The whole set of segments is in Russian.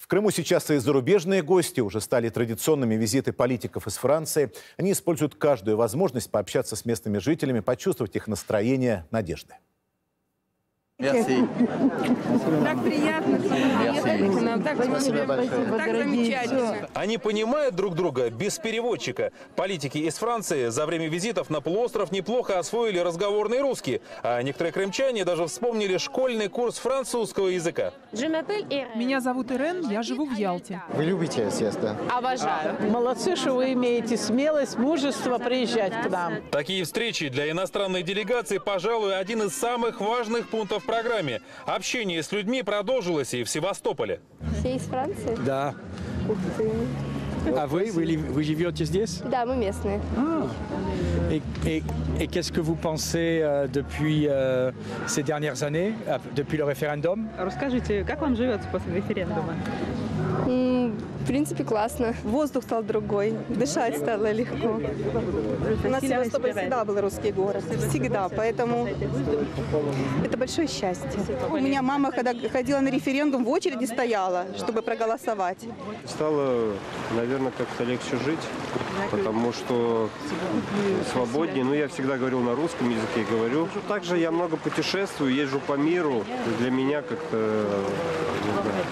В Крыму сейчас и зарубежные гости уже стали традиционными визиты политиков из Франции. Они используют каждую возможность пообщаться с местными жителями, почувствовать их настроение, надежды. Merci. Так приятно, что вы приехали к нам. Так, так замечательно. Они понимают друг друга без переводчика. Политики из Франции за время визитов на полуостров неплохо освоили разговорный русский, а некоторые крымчане даже вспомнили школьный курс французского языка. Меня зовут Ирен, я живу в Ялте. Вы любите съезда? Обожаю. Молодцы, что вы имеете смелость, мужество приезжать к нам. Такие встречи для иностранной делегации, пожалуй, один из самых важных пунктов программе. Общение с людьми продолжилось и в Севастополе. Все из Франции? Да. А вы, вы, вы живете здесь Да, мы местные. Et, et- et qu'est-ce que vous pensez euh, depuis euh, ces dernières années, euh, depuis le référendum Расскажите, как вам живется после референдума? М, В принципе, классно. Воздух стал другой, дышать стало легко. У нас Севастополь всегда был русский город. Всегда. Поэтому это большое счастье. У меня мама, когда ходила на референдум, в очереди стояла, чтобы проголосовать. Стало, наверное, как-то легче жить, потому что свободнее. Ну, я всегда говорил на русском языке, говорю. Также я много путешествую, езжу по миру. Для меня как-то, не знаю,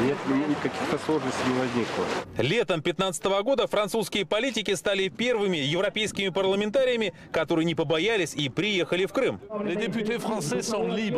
нет, ни- каких-то сложностей не возникло. Летом 2015 года французские политики стали первыми европейскими парламентариями, которые не побоялись и приехали в Крым.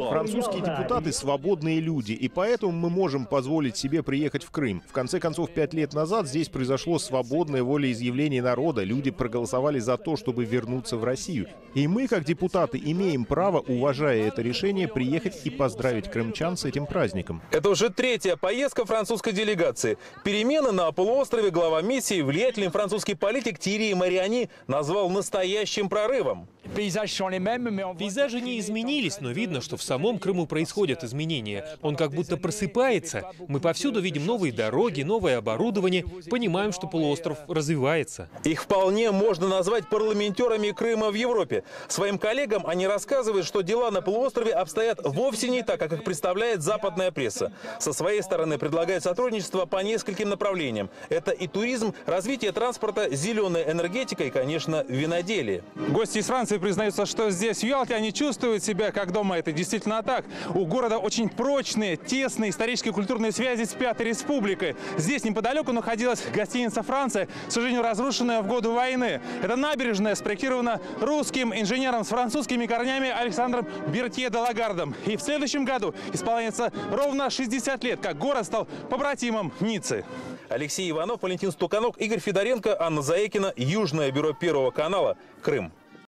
Французские депутаты – свободные люди, и поэтому мы можем позволить себе приехать в Крым. В конце концов, пять лет назад здесь произошло свободное волеизъявление народа. Люди проголосовали за то, чтобы вернуться в Россию. И мы, как депутаты, имеем право, уважая это решение, приехать и поздравить крымчан с этим праздником. Это уже третья поездка французской делегации. Перемены на полуострове глава миссии влиятельный французский политик Тири Мариани назвал настоящим прорывом. Пейзажи не изменились, но видно, что в самом Крыму происходят изменения. Он как будто просыпается. Мы повсюду видим новые дороги, новое оборудование, понимаем, что полуостров развивается. Их вполне можно назвать парламентерами Крыма в Европе. Своим коллегам они рассказывают, что дела на полуострове обстоят вовсе не так, как их представляет западная пресса. Со своей стороны предлагают сотрудничество по нескольким направлениям. Это и туризм, развитие транспорта, зеленая энергетика и, конечно, виноделие. Гости из Франции признаются, что здесь, в Ялте, они чувствуют себя как дома. Это действительно так. У города очень прочные, тесные исторические и культурные связи с Пятой Республикой. Здесь неподалеку находилась гостиница «Франция», к сожалению, разрушенная в годы войны. Эта набережная спроектирована русским инженером с французскими корнями Александром Бертье де Лагардом. И в следующем году исполняется ровно 60 лет, как город стал побратимом Ниццы. Алексей Иванов, Валентин Стуканок, Игорь Федоренко, Анна Заекина, Южное бюро Первого канала, Крым.